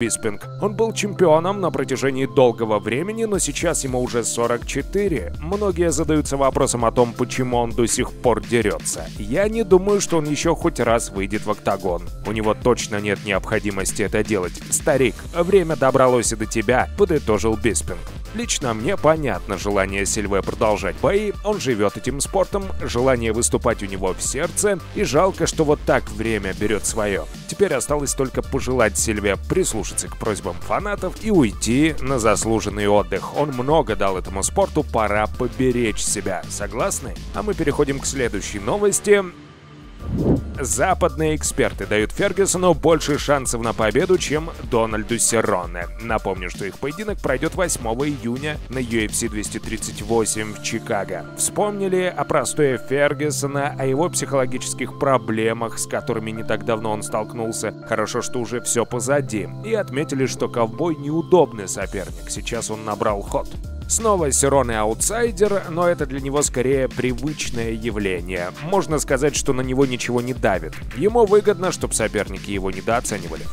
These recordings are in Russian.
Биспинг. Он был чемпионом на протяжении долгого времени, но сейчас ему уже 44. Многие задаются вопросом о том, почему он до сих пор дерется. Я не думаю, что он еще хоть раз выйдет в октагон. У него точно нет необходимости это делать. Старик, время добралось и до тебя, подытожил Биспинг. Лично мне понятно желание Сильве продолжать бои, он живет этим спортом, желание выступать у него в сердце, и жалко, что вот так время берет свое. Теперь осталось только пожелать Сильве прислушаться к просьбам фанатов и уйти на заслуженный отдых. Он много дал этому спорту, пора поберечь себя. Согласны? А мы переходим к следующей новости. Западные эксперты дают Фергюсону больше шансов на победу, чем Дональду Серроне. Напомню, что их поединок пройдет 8 июня на UFC 238 в Чикаго. Вспомнили о простое Фергюсона, о его психологических проблемах, с которыми не так давно он столкнулся. Хорошо, что уже все позади. И отметили, что ковбой неудобный соперник. Сейчас он набрал ход. Снова Сирон и аутсайдер, но это для него скорее привычное явление. Можно сказать, что на него ничего не давит. Ему выгодно, чтобы соперники его недооценивали.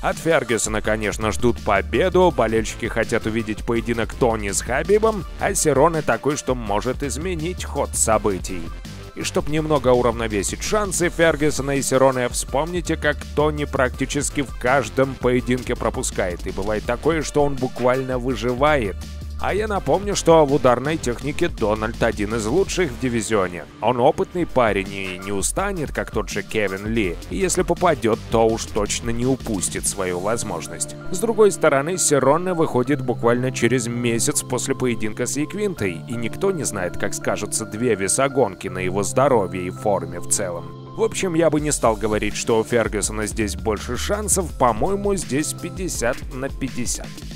От Фергюсона, конечно, ждут победу, болельщики хотят увидеть поединок Тони с Хабибом, а Сироны такой, что может изменить ход событий. И чтобы немного уравновесить шансы Фергюсона и Сироне, вспомните, как Тони практически в каждом поединке пропускает. И бывает такое, что он буквально выживает. А я напомню, что в ударной технике Дональд один из лучших в дивизионе. Он опытный парень и не устанет, как тот же Кевин Ли. И если попадет, то уж точно не упустит свою возможность. С другой стороны, Серонне выходит буквально через месяц после поединка с Еквинтой, и никто не знает, как скажутся две весогонки на его здоровье и форме в целом. В общем, я бы не стал говорить, что у Фергюсона здесь больше шансов, по-моему, здесь 50 на 50.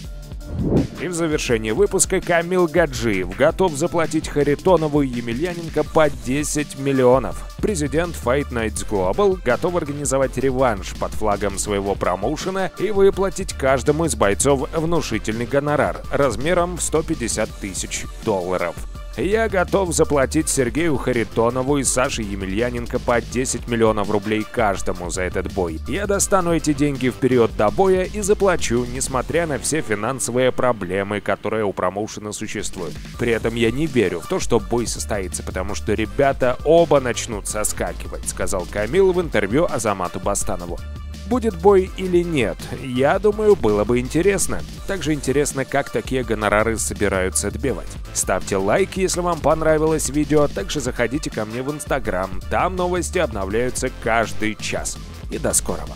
И в завершении выпуска Камил Гаджиев готов заплатить Харитонову и Емельяненко по 10 миллионов. Президент Fight Nights Global готов организовать реванш под флагом своего промоушена и выплатить каждому из бойцов внушительный гонорар размером в 150 тысяч долларов. Я готов заплатить Сергею Харитонову и Саше Емельяненко по 10 миллионов рублей каждому за этот бой. Я достану эти деньги в период до боя и заплачу, несмотря на все финансовые проблемы, которые у промоушена существуют. При этом я не верю в то, что бой состоится, потому что ребята оба начнут соскакивать, сказал Камил в интервью Азамату Бастанову. Будет бой или нет, я думаю, было бы интересно. Также интересно, как такие гонорары собираются отбивать. Ставьте лайк, если вам понравилось видео, также заходите ко мне в инстаграм, там новости обновляются каждый час. И до скорого!